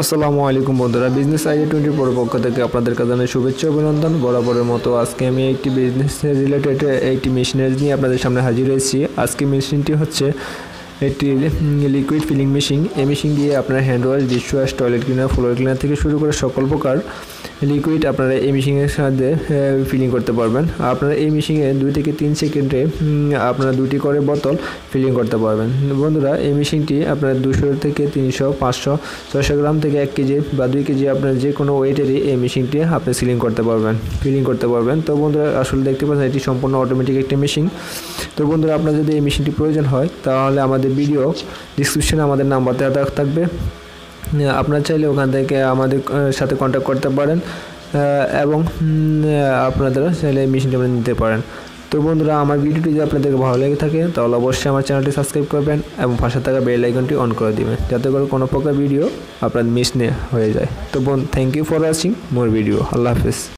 আসসালামু আলাইকুম বন্ধুরা বিজনেস আইডিয়া টোয়েন্টির পর পক্ষ থেকে আপনাদের কাছে শুভেচ্ছা অভিনন্দন। বরাবরের মতো আজকে আমি একটি বিজনেস রিলেটেড একটি মেশিনারি নিয়ে আপনাদের সামনে হাজির হয়েছি। আজকে মেশিনটি হচ্ছে একটি লিকুইড ফিলিং মেশিন এই মেশিন দিয়ে আপনার hand wash dish wash toilet cleaner floor cleaner থেকে শুরু করে সকল প্রকার লিকুইড আপনারা এই মেশিনের সাহায্যে ফিলিং করতে পারবেন। আপনারা এই মেশিনে দুই থেকে তিন সেকেন্ডে আপনারা দুটি করে বোতল ফিলিং করতে পারবেন। বন্ধুরা, এই মেশিনটি আপনার দুশো থেকে তিনশো, পাঁচশো, ছয়শো গ্রাম থেকে এক কেজি বা দুই কেজি আপনার যে কোনো ওয়েটেরই এই মেশিনটি আপনি সিলিং করতে পারবেন ফিলিং করতে পারবেন। তো বন্ধুরা, আসলে দেখতে পাচ্ছেন, এটি সম্পূর্ণ অটোমেটিক একটি মেশিন তো বন্ধুরা, আপনার যদি এই মেশিনটি প্রয়োজন হয়, তাহলে আমাদের ভিডিও ডিসক্রিপশনে আমাদের নাম্বার দেওয়া থাকবে। আপনারা চাইলে ওখান থেকে আমাদের সাথে কন্ট্যাক্ট করতে পারেন এবং আপনারা চাইলে মেশিনটি নিতে পারেন। তো বন্ধুরা, আমার ভিডিওটি যদি আপনাদেরকে ভালো লেগে থাকে, তাহলে অবশ্যই আমার চ্যানেলটি সাবস্ক্রাইব করবেন এবং পাশে থাকা বেল আইকনটি অন করে দিবেন, যাতে করে কোনো প্রকার ভিডিও আপনার মিস হয়ে যায়। তো বোন thank you for watching more video Allah Hafiz.